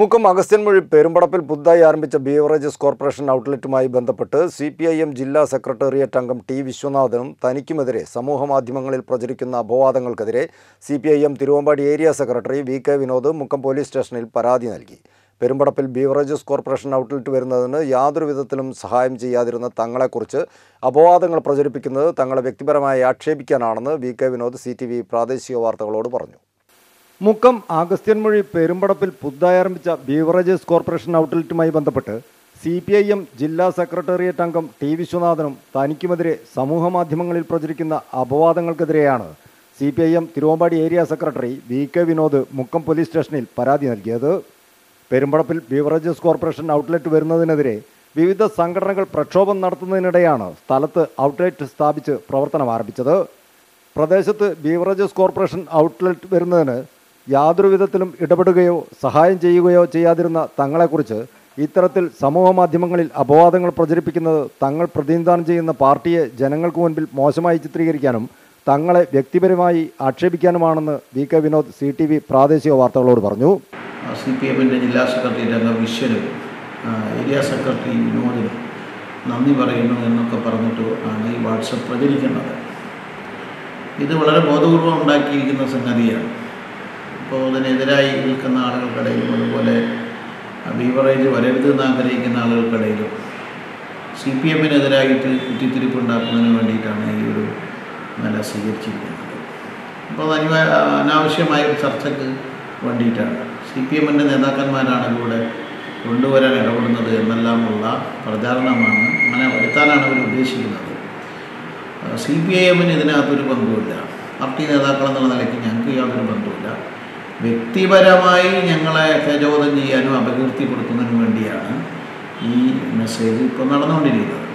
മുക്കം അഗസ്ത്യൻമൊഴി പെരുമ്പടപ്പിൽ പുതുതായി ആരംഭിച്ച beverages corporation ഔട്ട്ലെറ്റുമായി ബന്ധപ്പെട്ട് സി പി ഐ എം ജില്ലാ സെക്രട്ടേറിയറ്റ് അംഗം ടി വിശ്വനാഥനും തനിക്കുമെതിരെ സമൂഹമാധ്യമങ്ങളിൽ പ്രചരിക്കുന്ന അപവാദങ്ങൾക്കെതിരെ C P I M Thiruvambady area secretary V K Vinod Mukkam police സ്റ്റേഷനിൽ പരാതി നൽകി. പെരുമ്പടപ്പിൽ ബീവറേജസ് കോർപ്പറേഷൻ ഔട്ട്ലെറ്റ് വരുന്നതിന് യാതൊരു വിധത്തിലും സഹായം ചെയ്യാതിരുന്ന തങ്ങളെക്കുറിച്ച് അപവാദങ്ങൾ പ്രചരിപ്പിക്കുന്നത് തങ്ങളെ വ്യക്തിപരമായി ആക്ഷേപിക്കാനാണെന്ന് വി കെ വിനോദ് സി പ്രാദേശിക വാർത്തകളോട് പറഞ്ഞു. മുക്കം ആഗസ്ത്യൻമൊഴി പെരുമ്പടപ്പിൽ പുതുതായി ആരംഭിച്ച ബീവറേജസ് കോർപ്പറേഷൻ ഔട്ട്ലെറ്റുമായി ബന്ധപ്പെട്ട് സി പി ഐ എം ജില്ലാ സെക്രട്ടേറിയറ്റ് അംഗം ടി വിശ്വനാഥനും തനിക്കുമെതിരെ സമൂഹമാധ്യമങ്ങളിൽ പ്രചരിക്കുന്ന അപവാദങ്ങൾക്കെതിരെയാണ് C P I M Thiruvambadi area secretary V K Vinod Mukkam police സ്റ്റേഷനിൽ പരാതി നൽകിയത്. പെരുമ്പടപ്പിൽ ബീവറേജസ് കോർപ്പറേഷൻ ഔട്ട്ലെറ്റ് വരുന്നതിനെതിരെ വിവിധ സംഘടനകൾ പ്രക്ഷോഭം നടത്തുന്നതിനിടെയാണ് സ്ഥലത്ത് ഔട്ട്ലെറ്റ് സ്ഥാപിച്ച് പ്രവർത്തനം ആരംഭിച്ചത്. പ്രദേശത്ത് ബീവറേജസ് കോർപ്പറേഷൻ ഔട്ട്ലെറ്റ് വരുന്നതിന് യാതൊരു വിധത്തിലും ഇടപെടുകയോ സഹായം ചെയ്യുകയോ ചെയ്യാതിരുന്ന തങ്ങളെക്കുറിച്ച് ഇത്തരത്തിൽ സമൂഹ മാധ്യമങ്ങളിൽ അപവാദങ്ങൾ പ്രചരിപ്പിക്കുന്നത് തങ്ങൾ പ്രതിനിധാനം ചെയ്യുന്ന പാർട്ടിയെ ജനങ്ങൾക്ക് മുൻപിൽ മോശമായി ചിത്രീകരിക്കാനും തങ്ങളെ വ്യക്തിപരമായി ആക്ഷേപിക്കാനുമാണെന്ന് V K Vinod C T V പ്രാദേശിക വാർത്തകളോട് പറഞ്ഞു. സി പി എമ്മിന്റെ ജില്ലാ സെക്രട്ടറി രംഗ വിശ്വനും ഏരിയ സെക്രട്ടറി വിനോദിനും നന്ദി പറയുന്നു എന്നൊക്കെ പറഞ്ഞിട്ട് ആണ് ഈ വാട്സപ്പ് പ്രചരിക്കുന്നത്. ഇത് വളരെ ബോധപൂർവം ഉണ്ടാക്കിയിരിക്കുന്ന സംഗതിയാണ്. അപ്പോൾ അതിനെതിരായി നിൽക്കുന്ന ആളുകൾക്കിടയിലും അതുപോലെ ബീവറേജ് വരരുത് എന്ന് ആഗ്രഹിക്കുന്ന ആളുകൾക്കിടയിലും സി പി എമ്മിനെതിരായിട്ട് കുറ്റിത്തിരിപ്പ് ഉണ്ടാക്കുന്നതിന് വേണ്ടിയിട്ടാണ് ഈ ഒരു നില സ്വീകരിച്ചിരിക്കുന്നത്. അപ്പോൾ അത് അനിവാ അനാവശ്യമായ ചർച്ചയ്ക്ക് വേണ്ടിയിട്ടാണ്. സി പി എമ്മിന്റെ നേതാക്കന്മാരാണ് ഇവിടെ കൊണ്ടുവരാൻ ഇടപെടുന്നത് എന്നെല്ലാമുള്ള പ്രചാരണമാണ് അങ്ങനെ വരുത്താനാണ് അവർ ഉദ്ദേശിക്കുന്നത്. സി പി ഐ എമ്മിന് ഇതിനകത്തൊരു ബന്ധവുമില്ല. പാർട്ടി നേതാക്കളെന്നുള്ള നിലയ്ക്ക് ഞങ്ങൾക്ക് യാതൊരു ബന്ധവുമില്ല. വ്യക്തിപരമായി ഞങ്ങളെ പ്രചോദനം ചെയ്യാനും അപകീർത്തിപ്പെടുത്തുന്നതിനും വേണ്ടിയാണ് ഈ മെസ്സേജ് ഇപ്പോൾ നടന്നുകൊണ്ടിരിക്കുന്നത്.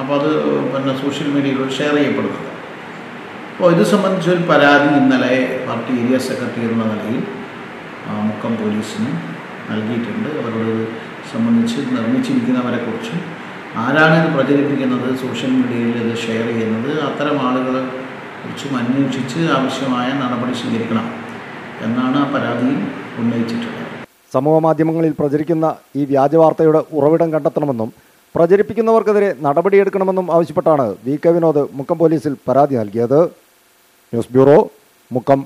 അപ്പോൾ അത് പിന്നെ സോഷ്യൽ മീഡിയയിൽ ഷെയർ ചെയ്യപ്പെടുന്നത്. അപ്പോൾ ഇത് സംബന്ധിച്ചൊരു പരാതി ഇന്നലെ പാർട്ടി ഏരിയ സെക്രട്ടറി എന്ന നിലയിൽ മുക്കം പോലീസിന് നൽകിയിട്ടുണ്ട്. അവരോട് സംബന്ധിച്ച് നിർമ്മിച്ചിരിക്കുന്നവരെക്കുറിച്ചും ആരാണ് ഇത് പ്രചരിപ്പിക്കുന്നത് സോഷ്യൽ മീഡിയയിൽ ഇത് ഷെയർ ചെയ്യുന്നത് അത്തരം ആളുകളെ കുറിച്ചും അന്വേഷിച്ച് ആവശ്യമായ നടപടി സ്വീകരിക്കണം. എന്നാണ് ആ പരാതിയിൽ ഉന്നയിച്ചിട്ടുള്ളത്. സമൂഹ മാധ്യമങ്ങളിൽ പ്രചരിക്കുന്ന ഈ വ്യാജവാർത്തയുടെ ഉറവിടം കണ്ടെത്തണമെന്നും പ്രചരിപ്പിക്കുന്നവർക്കെതിരെ നടപടിയെടുക്കണമെന്നും ആവശ്യപ്പെട്ടാണ് വി കെ വിനോദ് മുക്കം പോലീസിൽ പരാതി നൽകിയത്. News bureau Mukkam.